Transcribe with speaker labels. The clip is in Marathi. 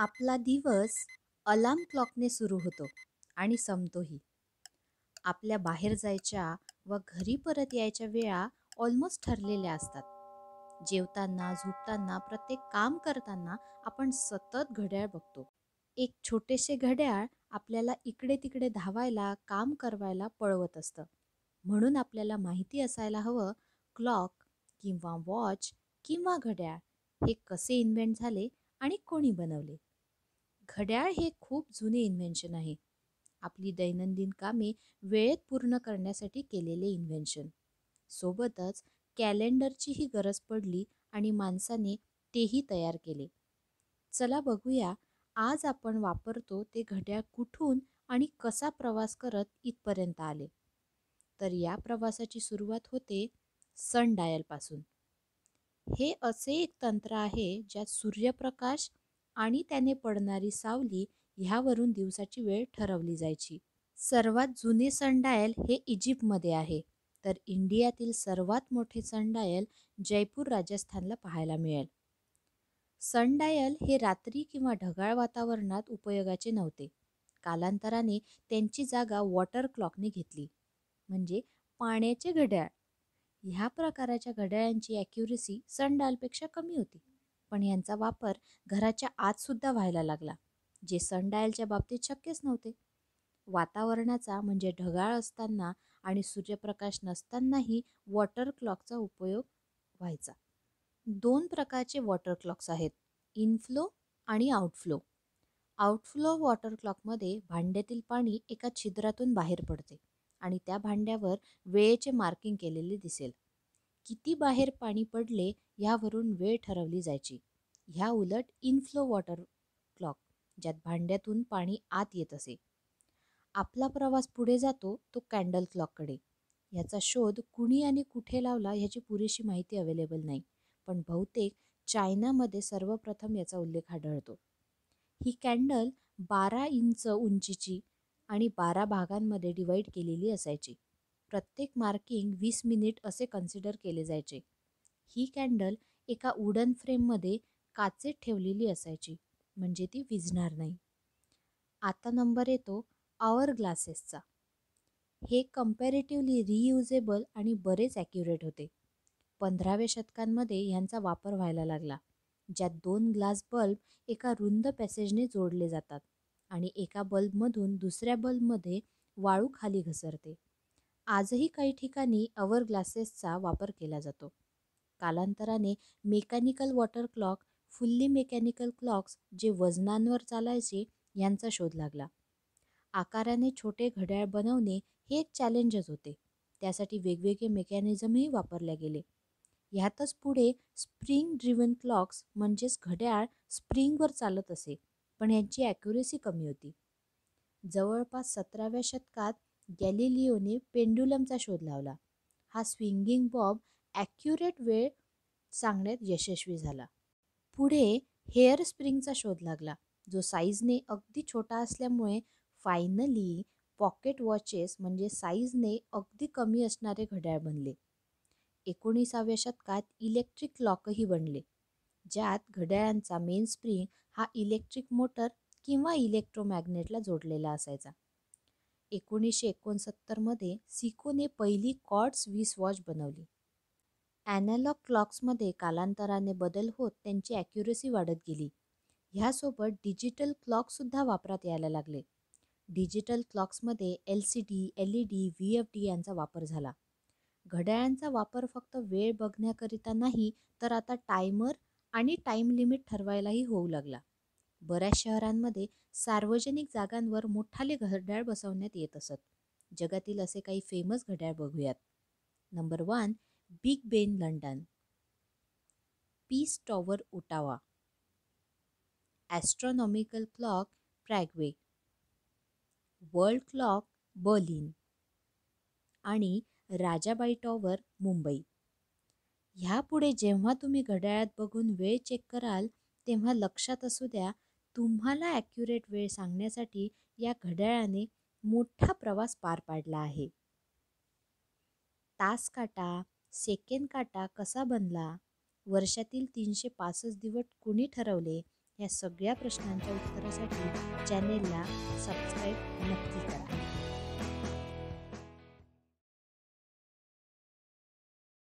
Speaker 1: आपला दिवस अलार्म क्लॉकने सुरू होतो आणि संपतोही. आपल्या बाहेर जायच्या व घरी परत यायच्या वेळा ऑलमोस्ट ठरलेल्या असतात. जेवताना झोपताना प्रत्येक काम करताना आपण सतत घड्याळ बघतो. एक छोटेसे घड्याळ आपल्याला इकडे तिकडे धावायला काम करवायला पळवत असतं. म्हणून आपल्याला माहिती असायला हवं क्लॉक किंवा वॉच किंवा घड्याळ हे कसे इन्व्हेंट झाले आणि कोणी बनवले. घड्याळ हे खूप जुने इन्व्हेन्शन आहे. आपली दैनंदिन कामे वेळेत पूर्ण करण्यासाठी केलेले इन्व्हेन्शन सोबतच कॅलेंडरचीही गरज पडली आणि माणसाने तेही तयार केले. चला बघूया आज आपण वापरतो ते घड्याळ कुठून आणि कसा प्रवास करत इथपर्यंत आले. तर या प्रवासाची सुरुवात होते सन डायलपासून हे असे एक तंत्र आहे ज्यात सूर्यप्रकाश आणि त्याने पडणारी सावली ह्यावरून दिवसाची वेळ ठरवली जायची. सर्वात जुने सनडायल हे इजिप्तमध्ये आहे. तर इंडियातील सर्वात मोठे सनडायल जयपूर राजस्थानला पाहायला मिळेल. सनडायल हे रात्री किंवा ढगाळ वातावरणात उपयोगाचे नव्हते. कालांतराने त्यांची जागा वॉटर क्लॉकने घेतली. म्हणजे पाण्याचे घड्याळ. ह्या प्रकाराच्या घड्याळांची ॲक्युरेसी सनडायलपेक्षा कमी होती. पण यांचा वापर घराच्या आतसुद्धा व्हायला लागला जे सनडायलच्या बाबतीत शक्यच नव्हते. वातावरणाचा म्हणजे ढगाळ असताना आणि सूर्यप्रकाश नसतानाही वॉटर क्लॉकचा उपयोग व्हायचा. दोन प्रकारचे वॉटर क्लॉक्स आहेत इनफ्लो आणि आउटफ्लो आउटफ्लो वॉटर क्लॉकमध्ये भांड्यातील पाणी एका छिद्रातून बाहेर पडते आणि त्या भांड्यावर वेळेचे मार्किंग केलेले दिसेल. किती बाहेर पाणी पडले ह्यावरून वेळ ठरवली जायची. ह्या उलट इनफ्लो वॉटर क्लॉक ज्यात भांड्यातून पाणी आत येत असे. आपला प्रवास पुढे जातो तो कॅन्डल क्लॉककडे याचा शोध कुणी आणि कुठे लावला ह्याची पुरेशी माहिती अवेलेबल नाही पण बहुतेक चायनामध्ये सर्वप्रथम याचा उल्लेख आढळतो. ही कॅन्डल बारा इंच उंचीची आणि बारा भागांमध्ये डिवाईड केलेली असायची. प्रत्येक मार्किंग वीस मिनिट असे कन्सिडर केले जायचे. ही कॅन्डल एका वुडन फ्रेममध्ये काचेत ठेवलेली असायची म्हणजे ती विझणार नाही. आता नंबर येतो आवर ग्लासेसचा हे कम्पॅरेटिव्हली रियुजेबल आणि बरेच ॲक्युरेट होते. पंधराव्या शतकांमध्ये ह्यांचा वापर व्हायला लागला ज्यात दोन ग्लास बल्ब एका रुंद पॅसेजने जोडले जातात आणि एका बल्बमधून दुसऱ्या बल्बमध्ये वाळू खाली घसरते. आजही काही ठिकाणी अवर ग्लासेसचा वापर केला जातो. कालांतराने mechanical water clock fully mechanical clocks जे वजनांवर चालायचे यांचा शोध लागला. आकाराने छोटे घड्याळ बनवणे हे एक चॅलेंजच होते. त्यासाठी वेगवेगळे मेकॅनिझमही वापरले गेले. ह्यातच पुढे स्प्रिंग ड्रिव्हन क्लॉक्स म्हणजेच घड्याळ स्प्रिंगवर चालत असे पण यांची ॲक्युरेसी कमी होती. जवळपास सतराव्या शतकात गॅलिलिओने पेंडुलमचा शोध लावला. हा स्विंगिंग बॉब ॲक्युरेट वेळ सांगण्यात यशस्वी झाला. पुढे हेअर स्प्रिंगचा शोध लागला जो साईजने अगदी छोटा असल्यामुळे फायनली पॉकेट वॉचेस म्हणजे साईजने अगदी कमी असणारे घड्याळ बनले. एकोणीसाव्या शतकात इलेक्ट्रिक क्लॉकही बनले ज्यात घड्याळांचा मेन स्प्रिंग हा इलेक्ट्रिक मोटर किंवा इलेक्ट्रोमॅग्नेटला जोडलेला असायचा. एकोणीसशे एकोणसत्तरमध्ये सिकोने पहिली कॉर्ड्स वीस वॉच बनवली. ॲनालॉग क्लॉक्समध्ये कालांतराने बदल होत त्यांची ॲक्युरेसी वाढत गेली. ह्यासोबत डिजिटल क्लॉकसुद्धा वापरात यायला लागले. Digital क्लॉक्समध्ये L C D L E D V F D यांचा वापर झाला. घड्याळांचा वापर फक्त वेळ बघण्याकरिता नाही तर आता टायमर आणि टाईम लिमिट ठरवायलाही होऊ लागला. बऱ्याच शहरांमध्ये सार्वजनिक जागांवर मोठाले घड्याळ बसवण्यात येत असत. जगातील असे काही फेमस घड्याळ बघूयात. Number one Big Ben London Peace Tower Ottawa astronomical clock Prague world clock Berlin आणि राजाबाई टॉवर मुंबई ह्यापुढे जेव्हा तुम्ही घड्याळात बघून वेळ चेक कराल तेव्हा लक्षात असू द्या तुम्हाला ॲक्युरेट वेळ सांगण्यासाठी या घड्याळाने मोठा प्रवास पार पाडला आहे. तास काटा सेकंड काटा कसा बनला वर्षातील तीनशे पासष्ट दिवस कुणी ठरवले या सगळ्या प्रश्नांच्या उत्तरासाठी चॅनेलला सबस्क्राईब नक्की करा.